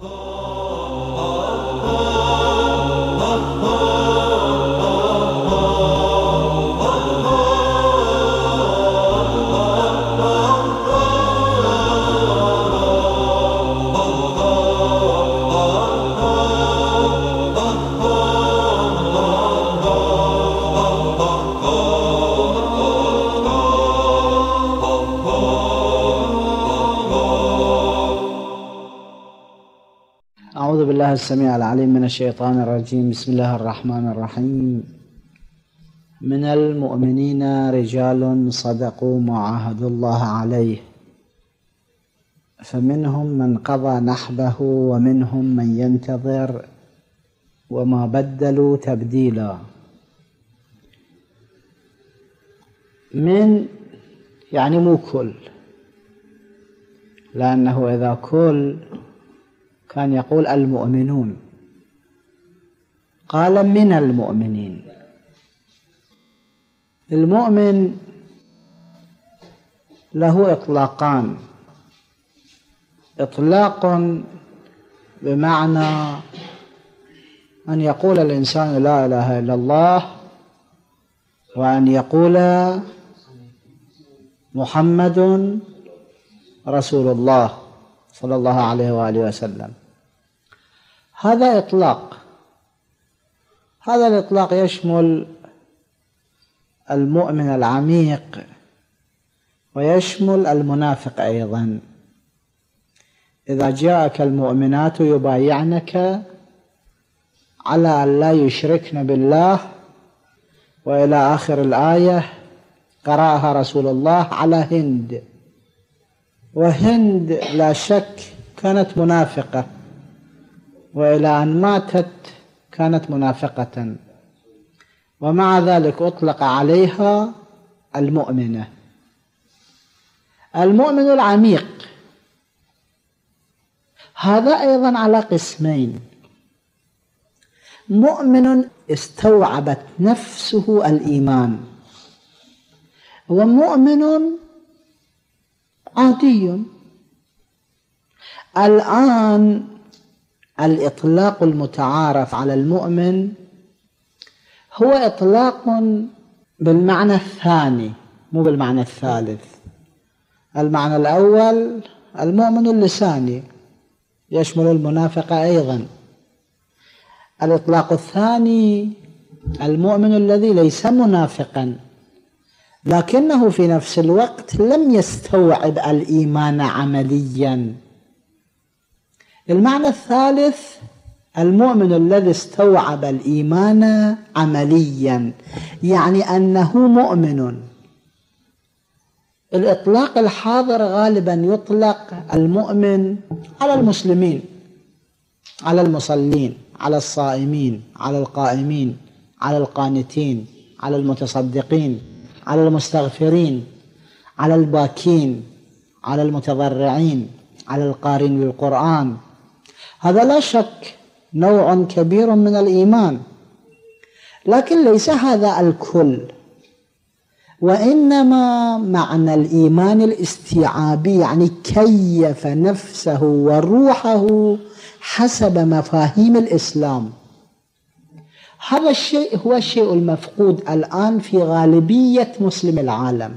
Oh. بالله السميع العليم من الشيطان الرجيم. بسم الله الرحمن الرحيم. من المؤمنين رجال صدقوا ما عاهدوا الله عليه. فمنهم من قضى نحبه ومنهم من ينتظر وما بدلوا تبديلا. من يعني مو كل لأنه إذا كل كان يقول المؤمنون. قال من المؤمنين. المؤمن له إطلاقان. إطلاق بمعنى أن يقول الإنسان لا إله إلا الله وأن يقول محمد رسول الله صلى الله عليه وآله وسلم. هذا إطلاق. هذا الإطلاق يشمل المؤمن العميق ويشمل المنافق أيضا. إذا جاءك المؤمنات يبايعنك على أن لا يشركن بالله وإلى آخر الآية قرأها رسول الله على هند. وهند لا شك كانت منافقة. وإلى أن ماتت كانت منافقة. ومع ذلك أطلق عليها المؤمنة. المؤمن العميق. هذا أيضا على قسمين. مؤمن استوعبت نفسه الإيمان. ومؤمن عادي. الآن الإطلاق المتعارف على المؤمن هو إطلاق بالمعنى الثاني مو بالمعنى الثالث. المعنى الأول المؤمن اللساني يشمل المنافق أيضا. الإطلاق الثاني المؤمن الذي ليس منافقا لكنه في نفس الوقت لم يستوعب الإيمان عمليا. المعنى الثالث المؤمن الذي استوعب الإيمان عمليا يعني أنه مؤمن. الإطلاق الحاضر غالبا يطلق المؤمن على المسلمين على المصلين على الصائمين على القائمين على القانتين على المتصدقين على المستغفرين على الباكين على المتضرعين على القارين بالقرآن هذا لا شك نوع كبير من الإيمان لكن ليس هذا الكل وإنما معنى الإيمان الاستيعابي يعني كيف نفسه وروحه حسب مفاهيم الإسلام. هذا الشيء هو الشيء المفقود الآن في غالبية مسلم العالم.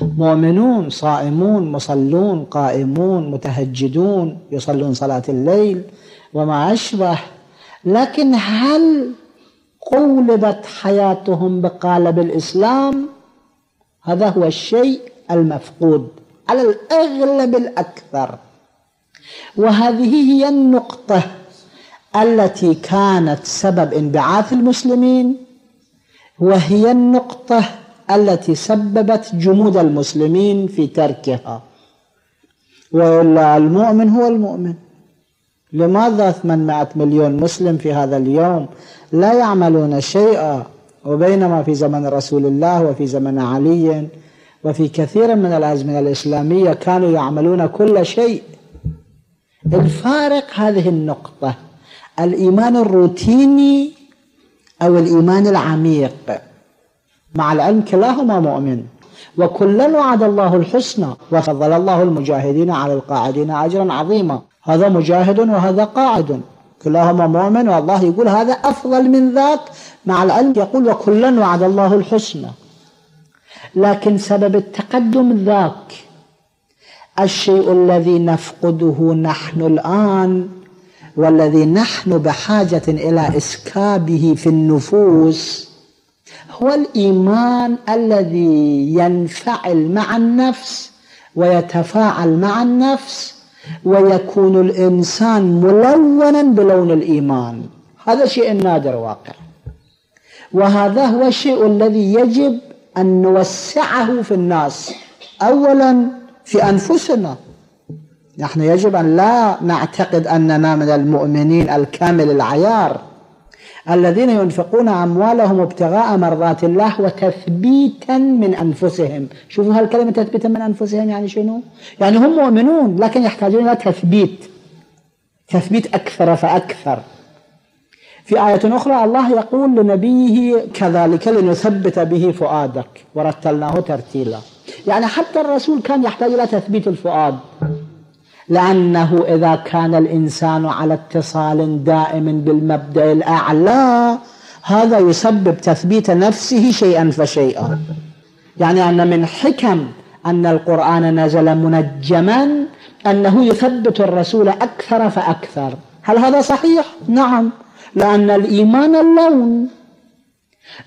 مؤمنون صائمون مصلون قائمون متهجدون يصلون صلاة الليل وما أشبه. لكن هل قولبت حياتهم بقالب الإسلام؟ هذا هو الشيء المفقود على الأغلب الأكثر. وهذه هي النقطة التي كانت سبب انبعاث المسلمين وهي النقطة التي سببت جمود المسلمين في تركها. وإلا المؤمن هو المؤمن. لماذا 800 مليون مسلم في هذا اليوم لا يعملون شيئا؟ وبينما في زمن رسول الله وفي زمن علي وفي كثير من الأزمنة الإسلامية كانوا يعملون كل شيء. الفارق هذه النقطة الإيمان الروتيني أو الإيمان العميق. مع العلم كلاهما مؤمن. وكلا وعد الله الحسنى وفضل الله المجاهدين على القاعدين أجرا عظيما. هذا مجاهد وهذا قاعد. كلاهما مؤمن والله يقول هذا أفضل من ذاك. مع العلم يقول وكلا وعد الله الحسنى. لكن سبب التقدم ذاك. الشيء الذي نفقده نحن الآن والذي نحن بحاجة إلى إسكابه في النفوس هو الإيمان الذي ينفعل مع النفس ويتفاعل مع النفس ويكون الإنسان ملونا بلون الإيمان. هذا شيء نادر واقع. وهذا هو الشيء الذي يجب أن نوسعه في الناس. أولا في أنفسنا. نحن يجب أن لا نعتقد أننا من المؤمنين الكامل العيار. الذين ينفقون أموالهم ابتغاء مرضات الله وتثبيتا من أنفسهم. شوفوا هالكلمة تثبيتا من أنفسهم يعني شنو؟ يعني هم مؤمنون لكن يحتاجون إلى تثبيت. تثبيت أكثر فأكثر. في آية أخرى الله يقول لنبيه كذلك لنثبت به فؤادك. ورتلناه ترتيلا. يعني حتى الرسول كان يحتاج إلى تثبيت الفؤاد. لأنه إذا كان الإنسان على اتصال دائم بالمبدأ الأعلى هذا يسبب تثبيت نفسه شيئا فشيئا. يعني أن من حكم أن القرآن نزل منجما أنه يثبت الرسول أكثر فأكثر. هل هذا صحيح؟ نعم. لأن الإيمان اللون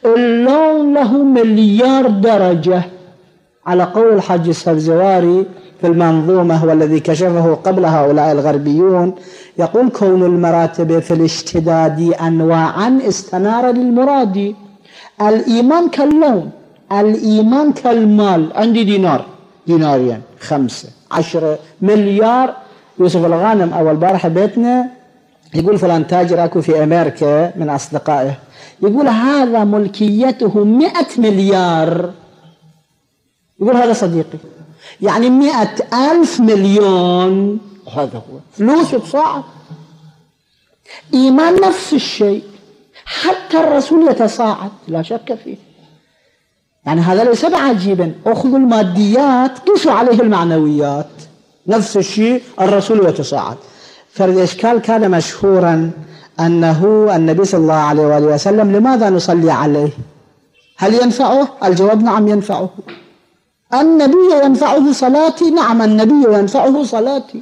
اللون له مليار درجة. على قول الحاج السبزواري في المنظومة والذي كشفه قبل هؤلاء الغربيون يقول كون المراتب في الاشتداد أنواعا استنار للمراد. الإيمان كاللون الإيمان كالمال. عندي دينار. دينارين خمسة عشرة مليار. يوسف الغانم أول بارح بيتنا يقول فلان تاجر أكو في أمريكا. من أصدقائه. يقول هذا ملكيته مئة مليار. يقول هذا صديقي. يعني مئة ألف مليون. هذا هو. فلوس تصاعد إيمان نفس الشيء. حتى الرسول يتصاعد لا شك فيه. يعني هذا ليس بعجيبا أخذوا الماديات قيسوا عليه المعنويات. نفس الشيء الرسول يتصاعد فالإشكال كان مشهورا أنه النبي صلى الله عليه وآله وسلم لماذا نصلي عليه؟ هل ينفعه؟ الجواب نعم ينفعه. النبي ينفعه صلاتي؟ نعم النبي ينفعه صلاتي.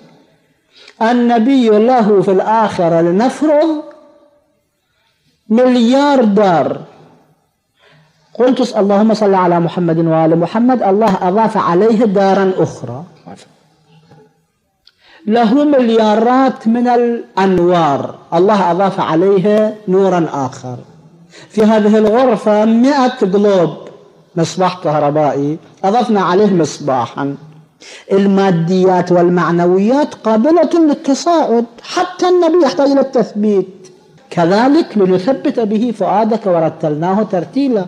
النبي له في الآخرة لنفرض مليار دار. قلت اللهم صل على محمد وآل محمد. الله أضاف عليه دارا أخرى. له مليارات من الأنوار. الله أضاف عليه نورا آخر. في هذه الغرفة مئة قلوب مصباح كهربائي أضفنا عليه مصباحا. الماديات والمعنويات قابلة للتصاعد حتى النبي يحتاج إلى التثبيت. كذلك لنثبت به فؤادك ورتلناه ترتيلا.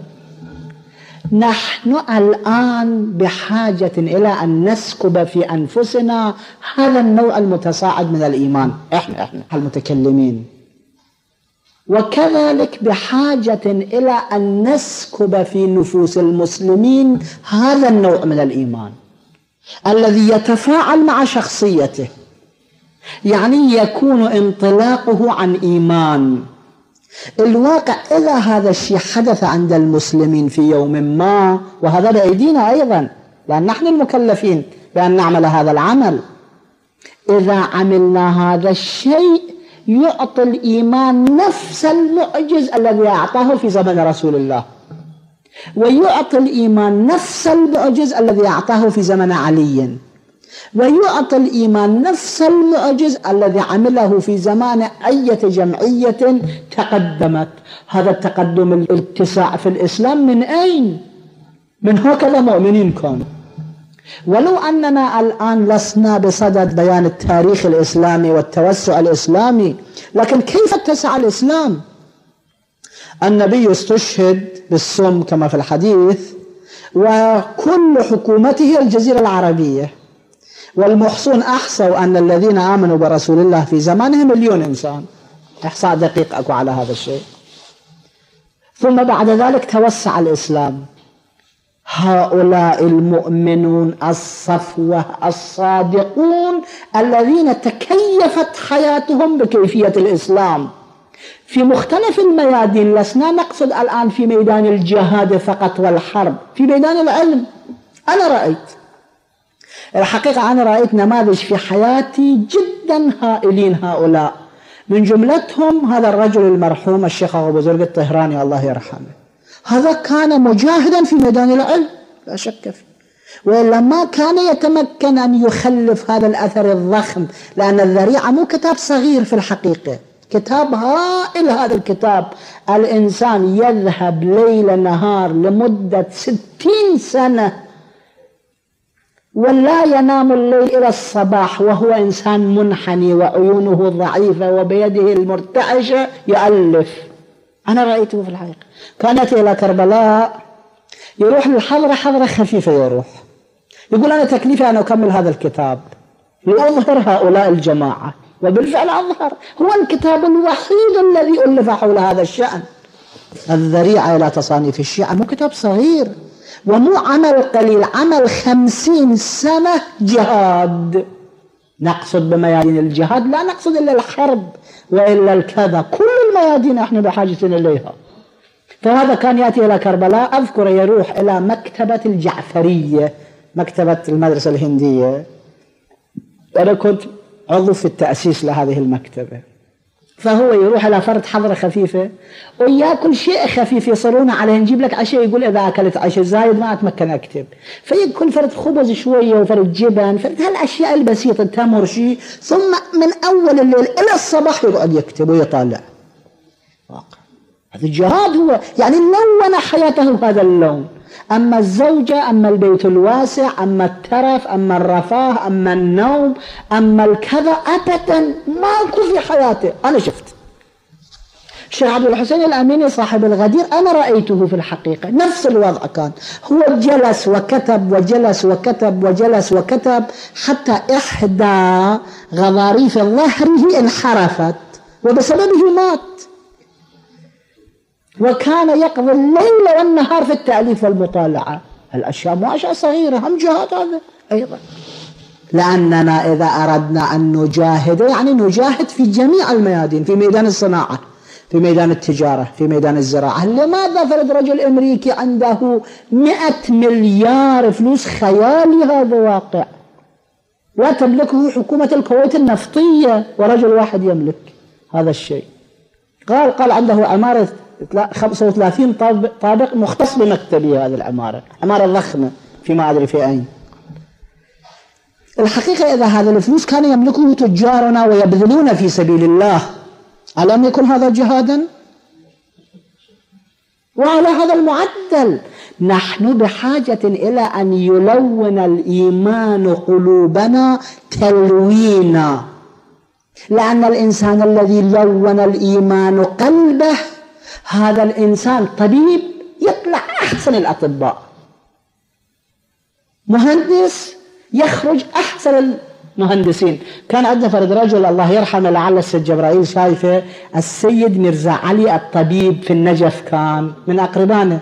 نحن الآن بحاجة إلى أن نسكب في أنفسنا هذا النوع المتصاعد من الإيمان. إحنا إحنا المتكلمين وكذلك بحاجة إلى أن نسكب في نفوس المسلمين هذا النوع من الإيمان الذي يتفاعل مع شخصيته. يعني يكون انطلاقه عن إيمان. الواقع إذا هذا الشيء حدث عند المسلمين في يوم ما وهذا بأيدينا أيضا لأن نحن المكلفين بأن نعمل هذا العمل. إذا عملنا هذا الشيء يعطي الإيمان نفس المعجز الذي أعطاه في زمن رسول الله. ويعطي الإيمان نفس المعجز الذي أعطاه في زمن علي. ويعطي الإيمان نفس المعجز الذي عمله في زمان أية جمعية تقدمت. هذا التقدم الاتساع في الإسلام من أين؟ من هكذا مؤمنين كانوا ولو أننا الآن لسنا بصدد بيان التاريخ الإسلامي والتوسع الإسلامي لكن كيف اتسع الإسلام؟ النبي استشهد بالسم كما في الحديث وكل حكومته الجزيرة العربية. والمحصون أحصوا أن الذين آمنوا برسول الله في زمانه مليون إنسان. إحصاء دقيق أكو على هذا الشيء. ثم بعد ذلك توسع الإسلام. هؤلاء المؤمنون الصفوة الصادقون الذين تكيفت حياتهم بكيفية الإسلام. في مختلف الميادين لسنا نقصد الآن في ميدان الجهاد فقط والحرب في ميدان العلم. أنا رأيت الحقيقة أنا رأيت نماذج في حياتي جدا هائلين هؤلاء. من جملتهم هذا الرجل المرحوم الشيخ أبو بزرق الطهراني الله يرحمه. هذا كان مجاهدا في ميدان العلم لا شك فيه. وإلا ما كان يتمكن أن يخلف هذا الأثر الضخم لأن الذريعة مو كتاب صغير في الحقيقة. كتاب هائل هذا الكتاب. الإنسان يذهب ليل نهار لمدة ستين سنة ولا ينام الليل إلى الصباح وهو إنسان منحني وعيونه ضعيفة وبيده المرتعشة يألف أنا رأيته في الحقيقة. كان يأتي إلى كربلاء يروح للحضرة حضرة خفيفة يروح. يقول أنا تكليفي أن أكمل هذا الكتاب. لأظهر هؤلاء الجماعة. وبالفعل أظهر. هو الكتاب الوحيد الذي ألف حول هذا الشأن. الذريعة إلى تصانيف الشيعة. مو كتاب صغير. ومو عمل قليل. عمل خمسين سنة جهاد. نقصد بميادين الجهاد. لا نقصد إلا الحرب وإلا الكذا. كل الميادين إحنا بحاجة إليها. فهذا كان يأتي إلى كربلاء. أذكر يروح إلى مكتبة الجعفرية مكتبة المدرسة الهندية. أنا كنت عضو في التأسيس لهذه المكتبة. فهو يروح على فرد حضرة خفيفة وياكل شيء خفيف يصرون عليه نجيب لك عشاء. يقول إذا أكلت عشاء زايد ما أتمكن أكتب. فيأكل فرد خبز شوية وفرد جبن فرد هالأشياء البسيطة تمر شيء. ثم من أول الليل إلى الصباح يقعد يكتب ويطالع واقع. هذا الجهاد هو يعني لون حياته هذا اللون. أما الزوجة أما البيت الواسع أما الترف أما الرفاه أما النوم أما الكذا أبدا ماكو في حياته. أنا شفت. الشيخ عبد الحسين الأميني صاحب الغدير أنا رأيته في الحقيقة. نفس الوضع كان. هو جلس وكتب وجلس وكتب وجلس وكتب حتى إحدى غضاريف ظهره انحرفت وبسببه مات. وكان يقضي الليل والنهار في التأليف والمطالعة. الأشياء مو أشياء صغيرة هم جهاد هذا أيضا. لأننا إذا أردنا أن نجاهد يعني نجاهد في جميع الميادين في ميدان الصناعة في ميدان التجارة في ميدان الزراعة. لماذا فرد رجل أمريكي عنده مئة مليار فلوس خيالي هذا واقع لا تملكه حكومة الكويت النفطية ورجل واحد يملك هذا الشيء. قال قال عنده عمارة 35 طابق مختص بمكتبي هذه العمارة. عمارة ضخمة فيما أدري في أين. الحقيقة إذا هذا الفلوس كان يملكه تجارنا ويبذلون في سبيل الله. ألم يكن هذا جهادا؟ وعلى هذا المعدل نحن بحاجة إلى أن يلون الإيمان قلوبنا تلوينا. لأن الإنسان الذي لون الإيمان قلبه هذا الإنسان طبيب يطلع أحسن الأطباء. مهندس يخرج أحسن المهندسين. كان عندنا فرد رجل الله يرحمه لعل السيد جبرائيل شايفه السيد مرزا علي الطبيب في النجف كان من أقربانه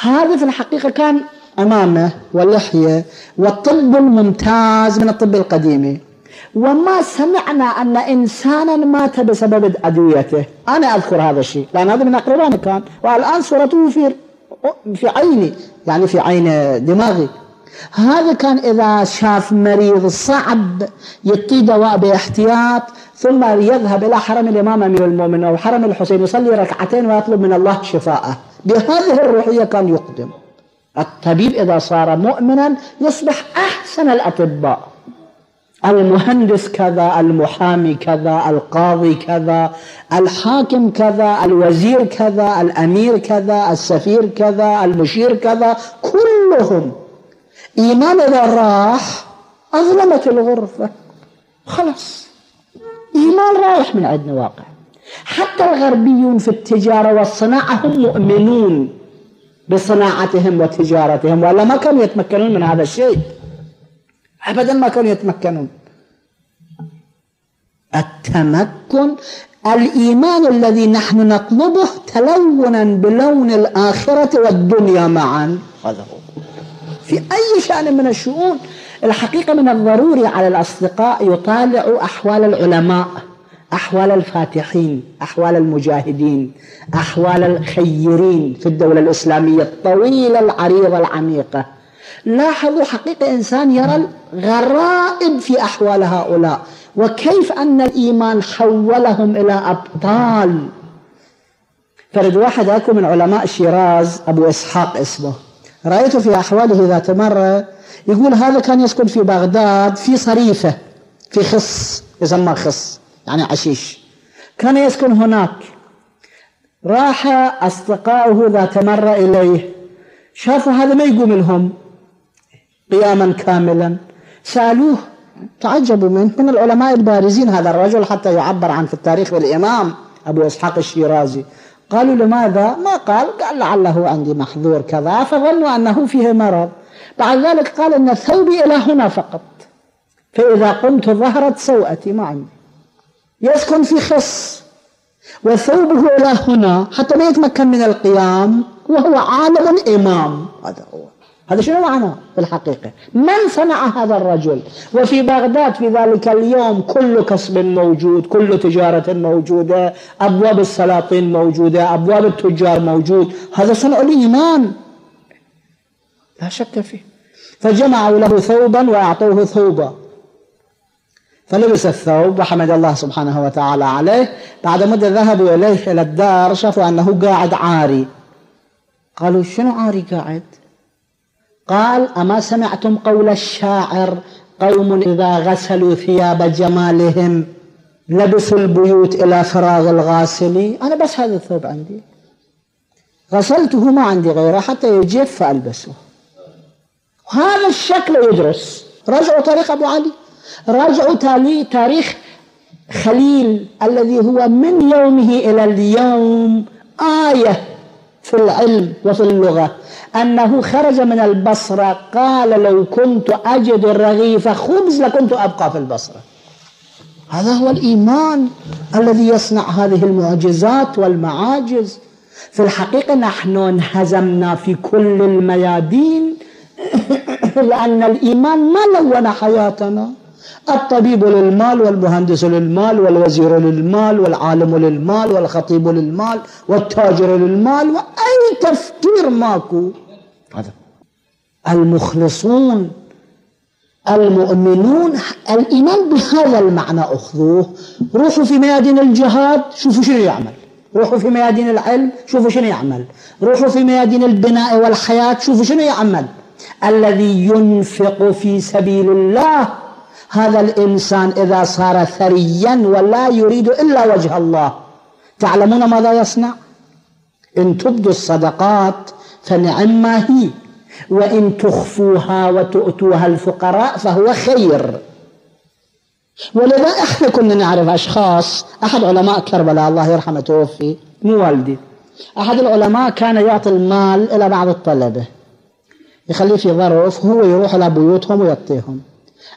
هذا في الحقيقة كان أمامه واللحية والطب الممتاز من الطب القديمي وما سمعنا أن إنسانا مات بسبب أدويته. أنا أذكر هذا الشيء. لأن هذا من أقرباني كان. والآن صورته في في عيني يعني في عين دماغي. هذا كان إذا شاف مريض صعب يعطيه دواء باحتياط ثم يذهب إلى حرم الإمام أمير المؤمنين أو حرم الحسين يصلي ركعتين ويطلب من الله شفاءه. بهذه الروحية كان يقدم. الطبيب إذا صار مؤمنا يصبح أحسن الأطباء. المهندس كذا المحامي كذا القاضي كذا الحاكم كذا الوزير كذا الأمير كذا السفير كذا المشير كذا كلهم. إيمان إذا راح أظلمت الغرفة. خلاص. إيمان رايح من عندنا واقع. حتى الغربيون في التجارة والصناعه هم مؤمنون بصناعتهم وتجارتهم ولا ما كانوا يتمكنون من هذا الشيء. أبدا ما كانوا يتمكنون. التمكن الإيمان الذي نحن نطلبه تلونا بلون الآخرة والدنيا معا. هذا هو. في أي شأن من الشؤون الحقيقة من الضروري على الأصدقاء يطالعوا أحوال العلماء أحوال الفاتحين أحوال المجاهدين أحوال الخيرين في الدولة الإسلامية الطويلة العريضة العميقة. لاحظوا حقيقة إنسان يرى الغرائب في أحوال هؤلاء وكيف أن الإيمان حولهم إلى أبطال. فرد واحد أكو من علماء شيراز أبو إسحاق اسمه. رأيته في أحواله ذات مرة يقول هذا كان يسكن في بغداد في صريفة في خص يسمى خص يعني عشيش. كان يسكن هناك. راح أصدقائه ذات مرة إليه. شافوا هذا ما يقوم لهم. قياما كاملا. سألوه تعجبوا منه من العلماء البارزين هذا الرجل حتى يعبر عن في التاريخ بالإمام أبو إسحاق الشيرازي. قالوا لماذا؟ ما قال قال لعله عندي محظور كذا فظنوا أنه فيه مرض. بعد ذلك قال أن ثوبي إلى هنا فقط. فإذا قمت ظهرت سوءتي ما عندي. يسكن في خص. وثوبه إلى هنا حتى ما يتمكن من القيام وهو عالم إمام. هذا هو. هذا شنو معناه في الحقيقة؟ من صنع هذا الرجل؟ وفي بغداد في ذلك اليوم كل كسب موجود كل تجارة موجودة أبواب السلاطين موجودة أبواب التجار موجود. هذا صنع الإيمان. لا شك فيه. فجمعوا له ثوبا وأعطوه ثوبا. فلبس الثوب وحمد الله سبحانه وتعالى عليه. بعد مدة ذهبوا إليه إلى الدار شافوا أنه قاعد عاري. قالوا شنو عاري قاعد؟ قال أما سمعتم قول الشاعر قوم إذا غسلوا ثياب جمالهم لبسوا البيوت إلى فراغ الغاسل أنا بس هذا الثوب عندي. غسلته ما عندي غيره حتى يجف فألبسه. هذا الشكل يدرس. رجعوا تاريخ أبو علي. راجعوا تاريخ خليل الذي هو من يومه إلى اليوم. آية في العلم وفي اللغة. أنه خرج من البصرة قال لو كنت أجد الرغيف خبز لكنت أبقى في البصرة. هذا هو الإيمان الذي يصنع هذه المعجزات والمعاجز. في الحقيقة نحن انهزمنا في كل الميادين لأن الإيمان ما لون حياتنا الطبيب للمال والمهندس للمال والوزير للمال والعالم للمال والخطيب للمال والتاجر للمال وأي تفكير ماكو. هذا. المخلصون المؤمنون الإيمان بهذا المعنى أخذوه. روحوا في ميادين الجهاد شوفوا شنو يعمل. روحوا في ميادين العلم شوفوا شنو يعمل. روحوا في ميادين البناء والحياة شوفوا شنو يعمل. الذي ينفق في سبيل الله هذا الإنسان إذا صار ثريا ولا يريد إلا وجه الله. تعلمون ماذا يصنع؟ إن تبدوا الصدقات فنعم ما هي. وإن تخفوها وتؤتوها الفقراء فهو خير. ولذا إحنا كنا نعرف أشخاص أحد علماء كربلاء الله يرحمه توفي مو والدي. أحد العلماء كان يعطي المال إلى بعض الطلبة. يخليه في ظرف هو يروح إلى بيوتهم ويعطيهم.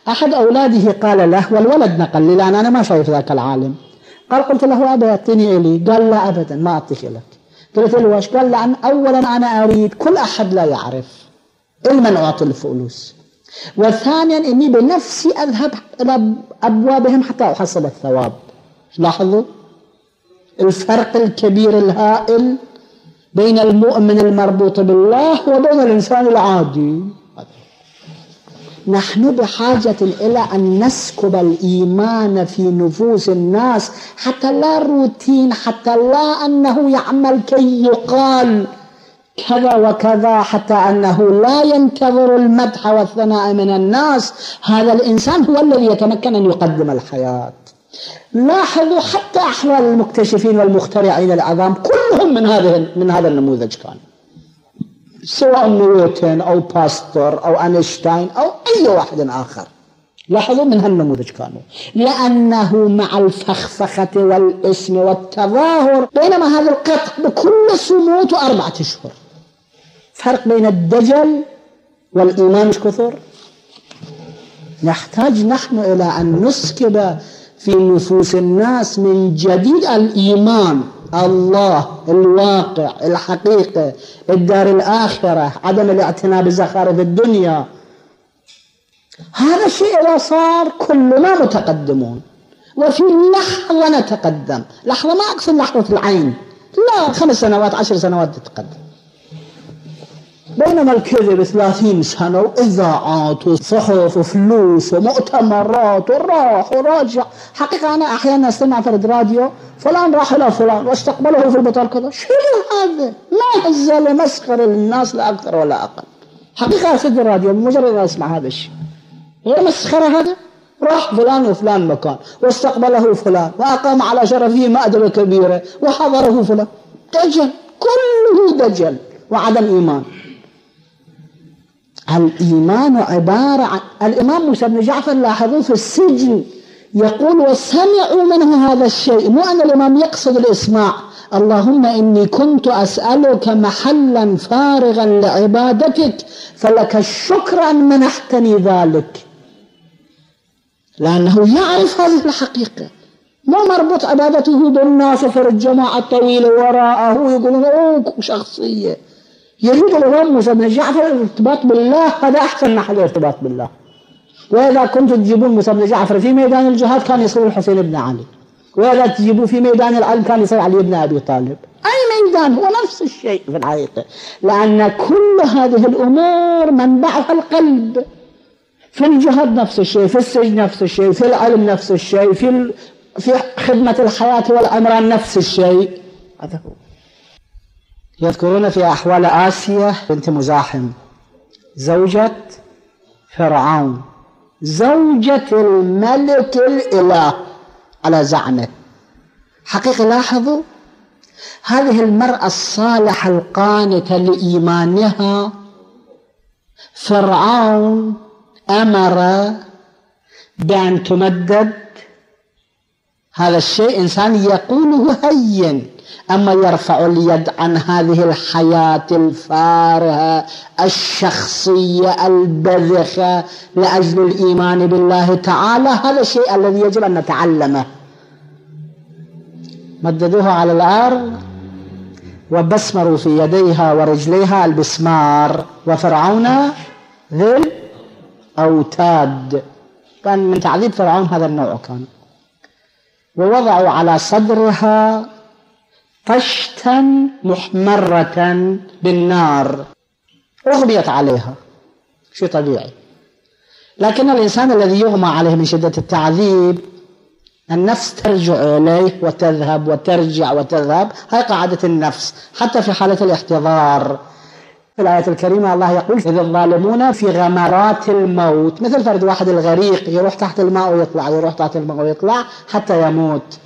أحد أولاده قال له والولد نقل لي لأن أنا ما شايف ذاك العالم. قال قلت له أبا يعطيني إلي. قال لا أبدا ما أعطيك لك. قلت له وش؟ قال لأن أولا أنا أريد كل أحد لا يعرف علما أعطي الفلوس. وثانيا إني بنفسي أذهب إلى أبوابهم حتى أحصل الثواب. لاحظوا الفرق الكبير الهائل بين المؤمن المربوط بالله وبين الإنسان العادي. نحن بحاجة إلى أن نسكب الإيمان في نفوس الناس حتى لا روتين حتى لا أنه يعمل كي يقال كذا وكذا حتى أنه لا ينتظر المدح والثناء من الناس. هذا الإنسان هو الذي يتمكن أن يقدم الحياة. لاحظوا حتى أحوال المكتشفين والمخترعين العظام كلهم من هذا من هذا النموذج كانوا سواء نيوتن أو باستور أو أينشتاين أو أي واحد آخر. لاحظوا من هالنموذج كانوا. لأنه مع الفخفخة والاسم والتظاهر بينما هذا القطع بكل صموت أربعة أشهر. فرق بين الدجل والإيمان مش كثر؟ نحتاج نحن إلى أن نسكب في نفوس الناس من جديد الإيمان. الله الواقع الحقيقة الدار الآخرة عدم الاعتناء بزخارف الدنيا. هذا الشيء إذا صار كلنا متقدمون. وفي لحظة نتقدم. لحظة ما أقصد لحظة العين. لا خمس سنوات عشر سنوات تتقدم. بينما الكذب ثلاثين سنة وإذاعات وصحف وفلوس ومؤتمرات وراح وراجع. حقيقة أنا أحيانا أستمع فرد راديو فلان راح إلى فلان وأستقبله في البطال كذا. شو هذا؟ ما يزال مسخر للناس لا أكثر ولا أقل. حقيقة أسد الراديو بمجرد أن أسمع هذا الشيء. غير مسخرة هذا؟ راح فلان وفلان مكان واستقبله فلان وأقام على شرفه مأدبة كبيرة وحضره فلان. دجل كله دجل وعدم إيمان. الإيمان عبارة عن الإمام موسى بن جعفر لاحظوه في السجن يقول وسمعوا منه هذا الشيء مو أن الإمام يقصد الإسماع. اللهم إني كنت أسألك محلا فارغا لعبادتك فلك الشكر أن منحتني ذلك. لأنه يعرف هذه الحقيقة. ما مربوط عبادته بالناس في الجماعة الطويلة وراءه يقولون أوه شخصية. يريد موسى بن جعفر الارتباط بالله هذا أحسن محل الارتباط بالله. وإذا كنتم تجيبون موسى بن جعفر في ميدان الجهاد كان يصير الحسين بن علي. وإذا تجيبوه في ميدان العلم كان يصير علي بن أبي طالب. أي ميدان هو نفس الشيء في الحقيقة. لأن كل هذه الأمور منبعها القلب. في الجهاد نفس الشيء في السجن نفس الشيء في العلم نفس الشيء في في خدمة الحياة والأمران نفس الشيء. هذا هو. يذكرون في أحوال آسيا بنت مزاحم زوجة فرعون زوجة الملك الإله على زعمه. حقيقة لاحظوا هذه المرأة الصالحة القانتة لإيمانها فرعون أمر بأن تمدد هذا الشيء إنسان يقوله هين أما يرفع اليد عن هذه الحياة الفارهة الشخصية البذخة لأجل الإيمان بالله تعالى هذا الشيء الذي يجب أن نتعلمه. مددوها على الأرض وبسمروا في يديها ورجليها البسمار. وفرعون ذي الأوتاد. كان من تعذيب فرعون هذا النوع كان. ووضعوا على صدرها طشتا محمرة بالنار. أغميت عليها. شيء طبيعي. لكن الإنسان الذي يغمى عليه من شدة التعذيب النفس ترجع إليه وتذهب وترجع وتذهب. هاي قاعدة النفس. حتى في حالة الاحتضار في الآية الكريمة الله يقول إذ الظالمون في غمرات الموت. مثل فرد واحد الغريق يروح تحت الماء ويطلع يروح تحت الماء ويطلع حتى يموت.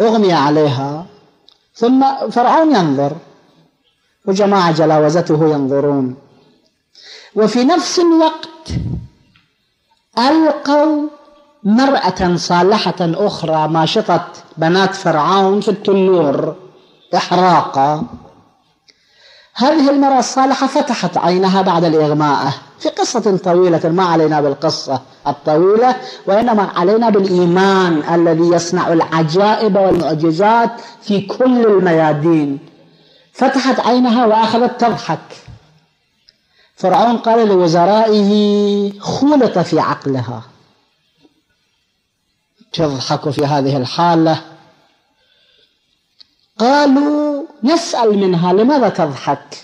أغمي عليها. ثم فرعون ينظر. وجماعة جلاوزته ينظرون. وفي نفس الوقت ألقوا مرأة صالحة أخرى ماشطة بنات فرعون في التنور إحراقا هذه المرأة الصالحة فتحت عينها بعد الإغماء. في قصة طويلة ما علينا بالقصة الطويلة وإنما علينا بالإيمان الذي يصنع العجائب والمعجزات في كل الميادين. فتحت عينها وأخذت تضحك. فرعون قال لوزرائه خلط في عقلها. تضحك في هذه الحالة. قالوا نسأل منها لماذا تضحك؟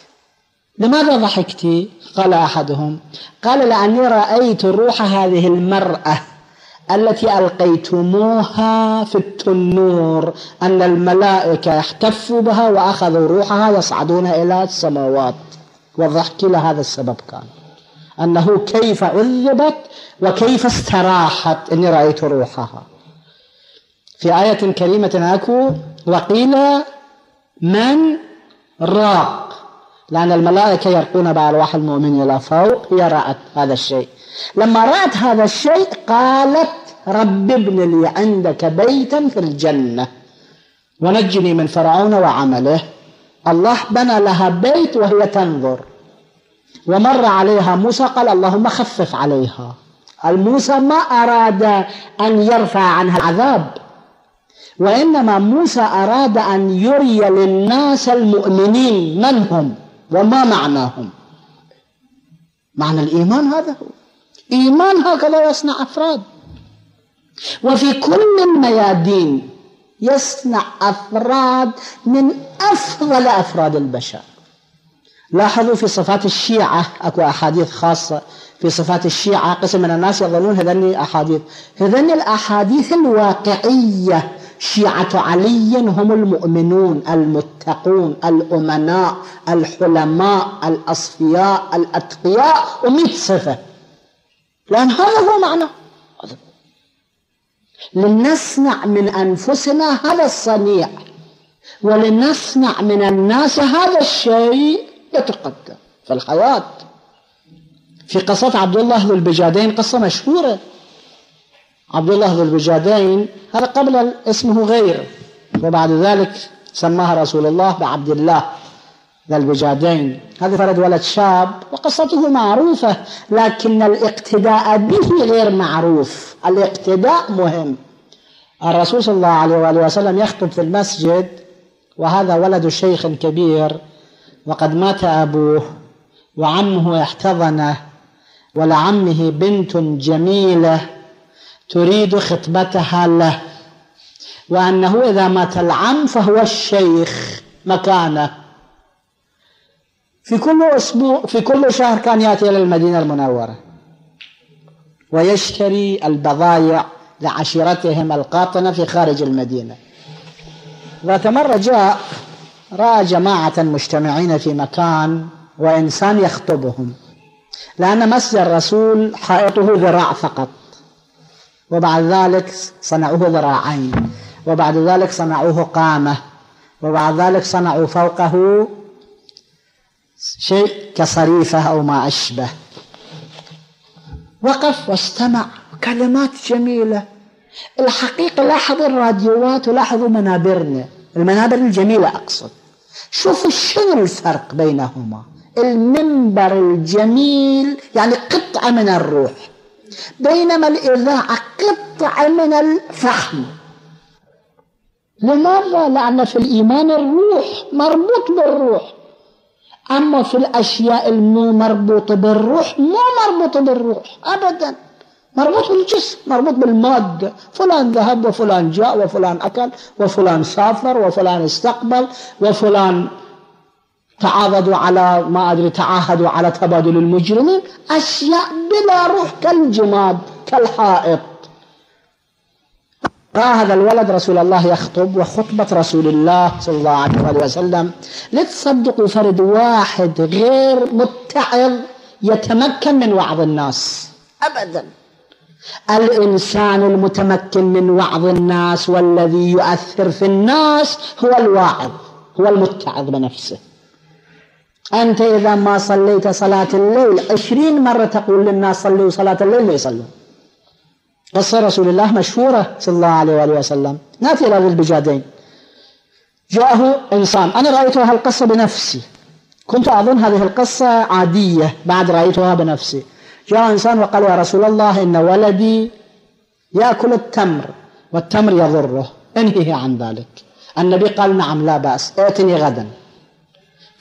لماذا ضحكت؟ قال أحدهم قال لأني رأيت روح هذه المرأة التي ألقيتموها في التنور أن الملائكة احتفوا بها وأخذوا روحها يصعدون إلى السماوات. والضحك لهذا السبب كان أنه كيف عذبت وكيف استراحت إني رأيت روحها. في آية كريمة أكو وقيل من راق. لأن الملائكة يرقون بأرواح المؤمن إلى فوق هي رأت هذا الشيء. لما رأت هذا الشيء قالت رب ابن لي عندك بيتا في الجنة. ونجني من فرعون وعمله. الله بنى لها بيت وهي تنظر. ومر عليها موسى قال اللهم خفف عليها. الموسى ما أراد أن يرفع عنها العذاب. وإنما موسى أراد أن يري للناس المؤمنين من هم وما معناهم. معنى الإيمان هذا هو. إيمان هكذا يصنع أفراد. وفي كل الميادين يصنع أفراد من أفضل أفراد البشر. لاحظوا في صفات الشيعة أكو أحاديث خاصة في صفات الشيعة قسم من الناس يظنون هذني أحاديث. هذني الأحاديث الواقعية شيعة علي هم المؤمنون المتقون الأمناء الحلماء الأصفياء الأتقياء ومئة صفة. لأن هذا هو معنى. لنصنع من أنفسنا هذا الصنيع ولنصنع من الناس هذا الشيء يتقدم. في الحياة في قصة عبد الله ذو البجادين قصة مشهورة. عبد الله ذو البجادين هذا قبل اسمه غير. وبعد ذلك سماها رسول الله بعبد الله ذا البجادين هذا فرد ولد شاب وقصته معروفة لكن الاقتداء به غير معروف. الاقتداء مهم. الرسول صلى الله عليه وآله وسلم يخطب في المسجد وهذا ولد شيخ كبير وقد مات أبوه وعمه احتضنه ولعمه بنت جميلة تريد خطبتها له. وأنه إذا مات العم فهو الشيخ مكانه. في كل أسبوع في كل شهر كان يأتي إلى المدينة المنورة. ويشتري البضائع لعشيرتهم القاطنة في خارج المدينة. ذات مرة جاء رأى جماعة مجتمعين في مكان وإنسان يخطبهم. لأن مسجد الرسول حائطه ذراع فقط. وبعد ذلك صنعوه ذراعين وبعد ذلك صنعوه قامة وبعد ذلك صنعوا فوقه شيء كصريفة أو ما أشبه. وقف واستمع. كلمات جميلة. الحقيقة لاحظوا الراديوات ولاحظوا منابرنا. المنابر الجميلة أقصد. شوفوا شنو الفرق بينهما. المنبر الجميل يعني قطعة من الروح. بينما الإذاعة قطعة من الفحم لماذا؟ لأن في الإيمان الروح مربوط بالروح. أما في الأشياء المو مربوطة بالروح مو مربوطة بالروح أبدا. مربوط بالجسم مربوط بالمادة. فلان ذهب وفلان جاء وفلان أكل وفلان سافر وفلان استقبل وفلان تعاضدوا على ما أدري تعاهدوا على تبادل المجرمين أشياء بلا روح كالجماد كالحائط. رأى هذا الولد رسول الله يخطب وخطبة رسول الله صلى الله عليه وسلم. لتصدقوا فرد واحد غير متعظ يتمكن من وعظ الناس. أبدا. الإنسان المتمكن من وعظ الناس والذي يؤثر في الناس هو الواعظ هو المتعظ بنفسه. أنت إذا ما صليت صلاة الليل عشرين مرة تقول للناس صلوا صلاة الليل ما يصلون. قصة رسول الله مشهورة صلى الله عليه وآله وسلم. ذي البجادين. جاءه إنسان. أنا رأيت القصة بنفسي. كنت أظن هذه القصة عادية. بعد رأيتها بنفسي. جاء إنسان وقال يا رسول الله إن ولدي يأكل التمر والتمر يضره. انهيه عن ذلك. النبي قال نعم لا بأس. ائتني غدا.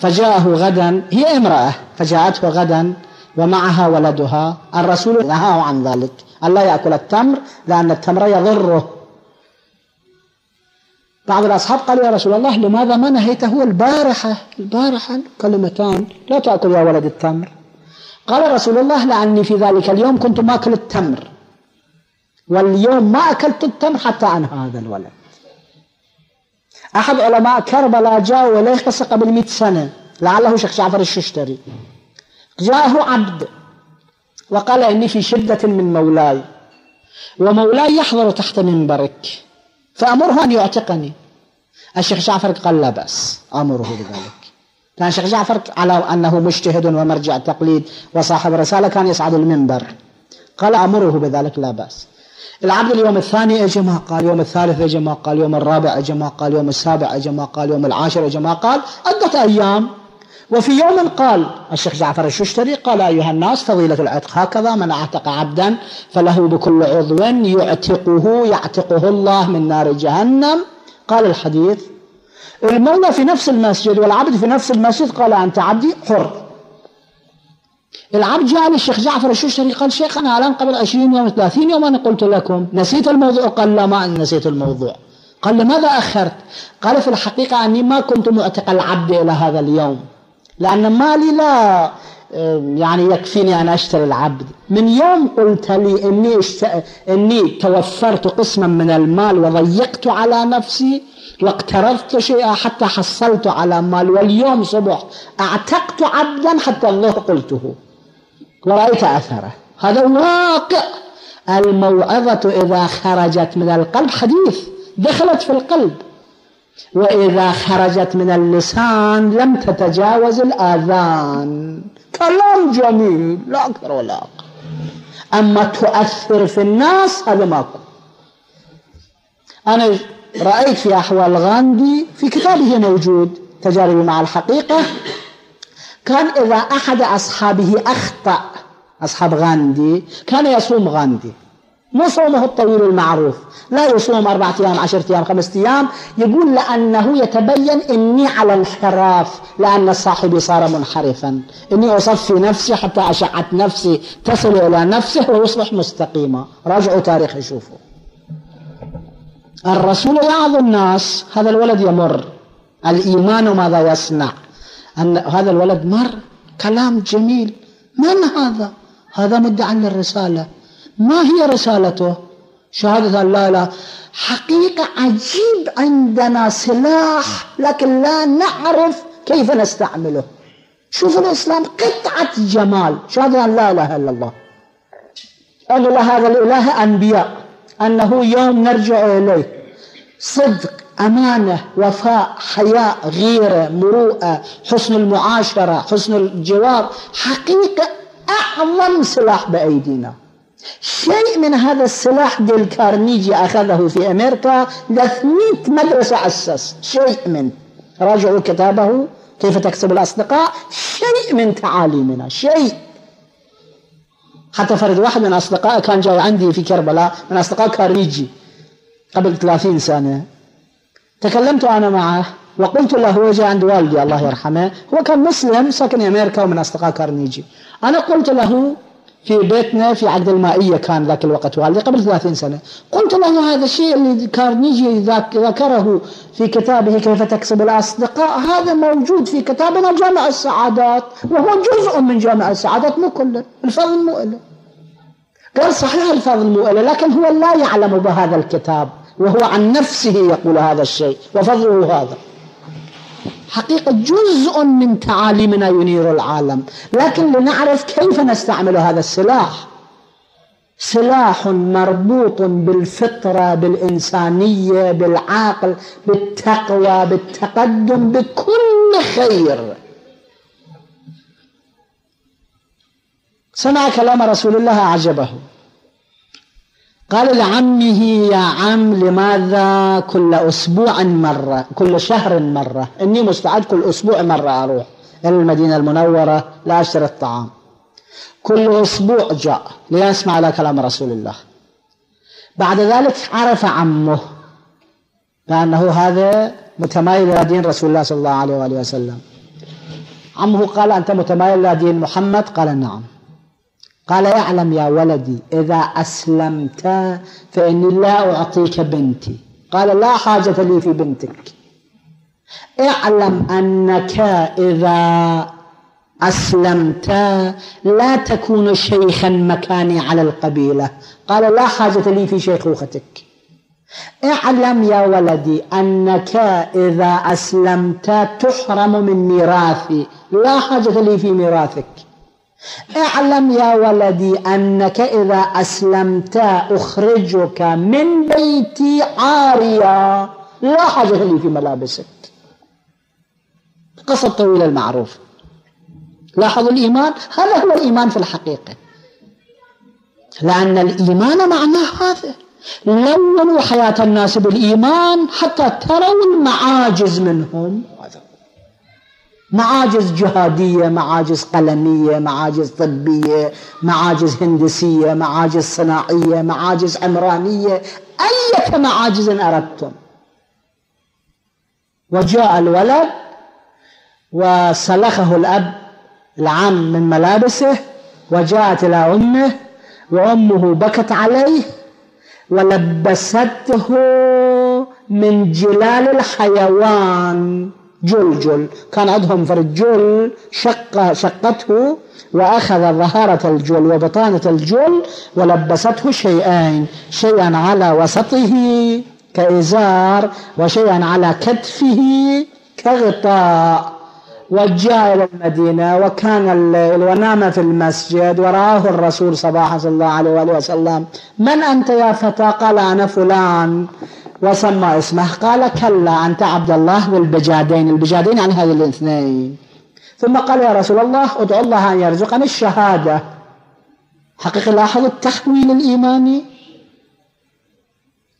فجاءه غدا هي امرأة فجاءته غدا ومعها ولدها. الرسول نهاه عن ذلك. ألا يأكل التمر؟ لأن التمر يضره. بعض الأصحاب قالوا يا رسول الله لماذا ما نهيته؟ البارحة. البارحة كلمتان. لا تأكل يا ولد التمر. قال رسول الله لأني في ذلك اليوم كنت ماكل التمر. واليوم ما أكلت التمر حتى أنهى هذا الولد. أحد علماء كربلاء جاء إليه قصة قبل مئة سنة. لعله شيخ جعفر الششتري. جاءه عبد وقال إني في شدة من مولاي. ومولاي يحضر تحت منبرك. فأمره أن يعتقني. الشيخ جعفر قال لا بأس. أمره بذلك. كان الشيخ جعفر على أنه مجتهد ومرجع تقليد وصاحب رسالة كان يصعد المنبر. قال أمره بذلك لا بأس. العبد اليوم الثاني اجى ما قال يوم الثالث اجى ما قال يوم الرابع اجى ما قال يوم السابع اجى ما قال يوم العاشر اجى ما قال عدة أيام. وفي يوم قال الشيخ جعفر الششتري قال أيها الناس فضيلة العتق هكذا من أعتق عبدا فله بكل عضو يعتقه يعتقه الله من نار جهنم. قال الحديث المولى في نفس المسجد والعبد في نفس المسجد قال أنت عبدي حر. العبد جاء للشيخ جعفر الششتري قال شيخ أنا الآن قبل 20 يوم 30 يوم أنا قلت لكم نسيت الموضوع. قال لا ما نسيت الموضوع. قال لماذا أخرت؟ قال في الحقيقة أني ما كنت معتق العبد إلى هذا اليوم لأن مالي لا يعني يكفيني أن أشتري العبد. من يوم قلت لي إني. إني توفرت قسما من المال وضيقت على نفسي واقترضت شيئا حتى حصلت على مال واليوم صبح أعتقت عبدا حتى الله قلته. ورأيت أثره. هذا واقع. الموعظة إذا خرجت من القلب حديث. دخلت في القلب. وإذا خرجت من اللسان لم تتجاوز الآذان. كلام جميل. لا أكثر ولا أقل. أما تؤثر في الناس هذا ماكو أنا رأيت في أحوال غاندي في كتابه موجود تجاربي مع الحقيقة. كان إذا أحد أصحابه أخطأ أصحاب غاندي كان يصوم غاندي. مو صومه الطويل المعروف. لا يصوم أربعة أيام عشرة أيام خمسة أيام. يقول لأنه يتبين إني على انحراف لأن صاحبي صار منحرفا. إني أصفي نفسي حتى أشعة نفسي تصل إلى نفسه ويصبح مستقيما. راجعوا تاريخ شوفوا الرسول يعظ الناس هذا الولد يمر. الإيمان ماذا يصنع؟ أن هذا الولد مر. كلام جميل. من هذا؟ هذا مدعى للرسالة ما هي رسالته؟ شهادة لا إله. حقيقة عجيب عندنا سلاح لكن لا نعرف كيف نستعمله. شوف الإسلام قطعة جمال. شهادة لا إله إلا الله. أن هذا الإله أنبياء أنه يوم نرجع إليه. صدق أمانة وفاء حياء غيرة مروءة حسن المعاشرة حسن الجوار. حقيقة أعظم سلاح بأيدينا. شيء من هذا السلاح ديل كارنيجي أخذه في أمريكا 300 مدرسة أسس. شيء من راجعوا كتابه كيف تكسب الأصدقاء. شيء من تعاليمنا. شيء. حتى فرد واحد من أصدقائي كان جاي عندي في كربلاء من أصدقاء كارنيجي قبل 30 سنة. تكلمت أنا معه. وقلت له هو جاء عند والدي الله يرحمه. هو كان مسلم ساكن أمريكا ومن أصدقاء كارنيجي. أنا قلت له في بيتنا في عقد المائية كان ذاك الوقت والدي قبل 30 سنة. قلت له هذا الشيء اللي كارنيجي ذكره في كتابه كيف تكسب الأصدقاء؟ هذا موجود في كتابنا جامع السعادات. وهو جزء من جامع السعادات مو كله الفضل مو إله قال صحيح الفضل مو إله لكن هو لا يعلم بهذا الكتاب وهو عن نفسه يقول هذا الشيء وفضله هذا. حقيقة جزء من تعاليمنا ينير العالم. لكن لنعرف كيف نستعمل هذا السلاح. سلاح مربوط بالفطرة بالإنسانية بالعقل بالتقوى بالتقدم بكل خير. سمع كلام رسول الله أعجبه. قال لعمه يا عم لماذا كل أسبوع مرة كل شهر مرة؟ إني مستعد كل أسبوع مرة أروح إلى المدينة المنورة لأشتري الطعام. كل أسبوع جاء ليسمع على كلام رسول الله. بعد ذلك عرف عمه بأنه هذا متمايل إلى دين رسول الله صلى الله عليه وآله وسلم. عمه قال أنت متمايل إلى دين محمد؟ قال نعم. قال اعلم يا ولدي إذا أسلمت فإني لا أعطيك بنتي. قال لا حاجة لي في بنتك. اعلم أنك إذا أسلمت لا تكون شيخا مكاني على القبيلة. قال لا حاجة لي في شيخوختك. اعلم يا ولدي أنك إذا أسلمت تحرم من ميراثي. لا حاجة لي في ميراثك. اعلم يا ولدي أنك إذا أسلمت أخرجك من بيتي عاريا. لا حاجة لي في ملابسك. قصة طويلة المعروف. لاحظوا الإيمان؟ هذا هو الإيمان في الحقيقة. لأن الإيمان معناه هذا. لونوا حياة الناس بالإيمان حتى تروا المعاجز منهم. معاجز جهادية معاجز قلمية معاجز طبية معاجز هندسية معاجز صناعية معاجز عمرانية أية معاجز أردتم. وجاء الولد وسلخه الأب العم من ملابسه وجاءت إلى أمه وأمه بكت عليه ولبسته من جلال الحيوان. جلجل كان عندهم فرد جل شق شقته وأخذ ظهارة الجل وبطانة الجل ولبسته شيئين شيئا على وسطه كإزار وشيئا على كتفه كغطاء. وجاء إلى المدينة وكان الليل ونام في المسجد ورآه الرسول صباحا صلى الله عليه وآله وسلم. من أنت يا فتى؟ قال أنا فلان. وسمى اسمه. قال كلا أنت عبد الله بالبجادين البجادين يعني هذه الاثنين. ثم قال يا رسول الله ادعو الله أن يرزقني الشهادة. حقيقة لاحظوا التحويل الإيماني.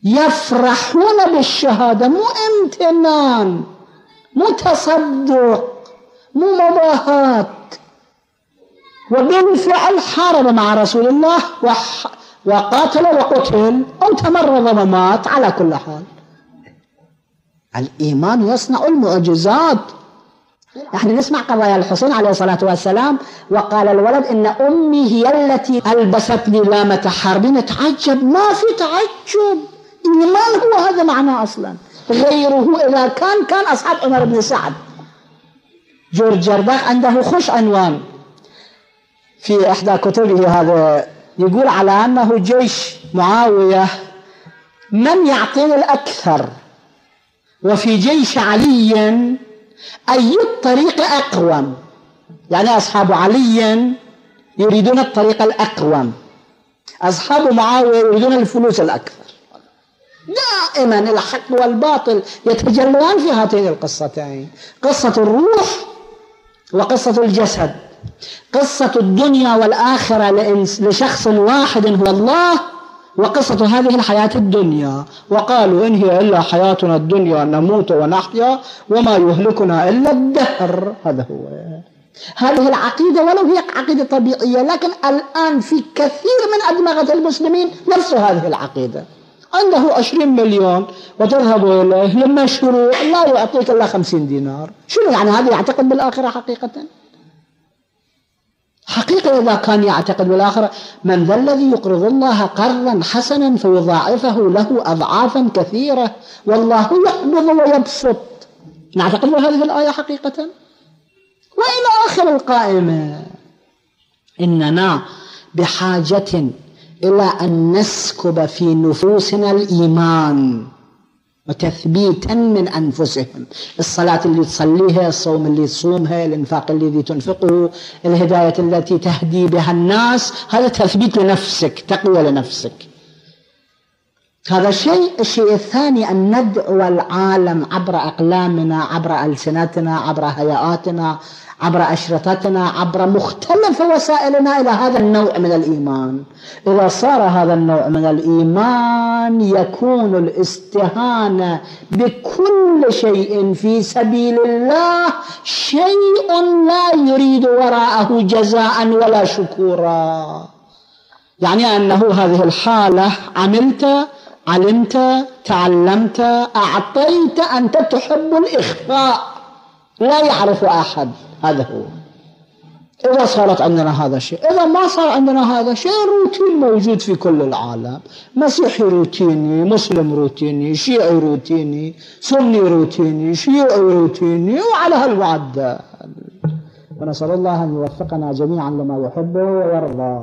يفرحون بالشهادة مو امتنان مو تصدق مو مباهات وبالفعل حارب مع رسول الله وح وقاتل وقتل أو تمرض ومات على كل حال. الإيمان يصنع المعجزات. نحن نسمع قضايا الحسين عليه الصلاة والسلام وقال الولد إن أمي هي التي ألبستني لامة حرب نتعجب. ما في تعجب. الإيمان هو هذا معناه أصلا. غيره إذا كان كان أصحاب عمر بن سعد. جورج جرداق عنده خش عنوان في إحدى كتبه هذا يقول على أنه جيش معاوية من يعطينا الأكثر. وفي جيش علي أي الطريق أقوم. يعني أصحاب علي يريدون الطريق الأقوم. أصحاب معاوية يريدون الفلوس الأكثر. دائما الحق والباطل يتجليان في هاتين القصتين. قصة الروح وقصة الجسد. قصة الدنيا والآخرة لشخص واحد هو الله وقصة هذه الحياة الدنيا. وقالوا إن هي إلا حياتنا الدنيا نموت ونحيا وما يهلكنا إلا الدهر. هذا هو. هذه العقيدة ولو هي عقيدة طبيعية لكن الآن في كثير من أدمغة المسلمين نفس هذه العقيدة. عنده عشرين مليون وتذهب إليه للمشروع لا يعطيك إلا خمسين دينار. شنو يعني هذا يعتقد بالآخرة حقيقة؟ حقيقة إذا كان يعتقد بالآخرة من ذا الذي يقرض الله قرضا حسنا فيضاعفه له أضعافا كثيرة والله يقبض ويبسط. نعتقد بهذه الآية حقيقة؟ وإلى آخر القائمة. إننا بحاجة إلى أن نسكب في نفوسنا الإيمان. وتثبيتا من أنفسهم. الصلاة اللي تصليها الصوم اللي تصومها الإنفاق الذي تنفقه الهداية التي تهدي بها الناس هذا تثبيت لنفسك تقوى لنفسك. هذا شيء الشيء الثاني أن ندعو العالم عبر أقلامنا عبر ألسنتنا عبر هيئاتنا عبر أشرطتنا عبر مختلف وسائلنا إلى هذا النوع من الإيمان. إذا صار هذا النوع من الإيمان يكون الاستهانة بكل شيء في سبيل الله شيء لا يريد وراءه جزاء ولا شكورا. يعني أنه هذه الحالة عملت علمت تعلمت أعطيت أنت تحب الإخفاء. لا يعرف أحد. هذا هو. إذا صارت عندنا هذا الشيء. إذا ما صار عندنا هذا الشيء روتين موجود في كل العالم. مسيحي روتيني مسلم روتيني شيعي روتيني سني روتيني شيعي روتيني وعلى هالمعدل ونسأل الله أن يوفقنا جميعا لما يحبه ويرضى.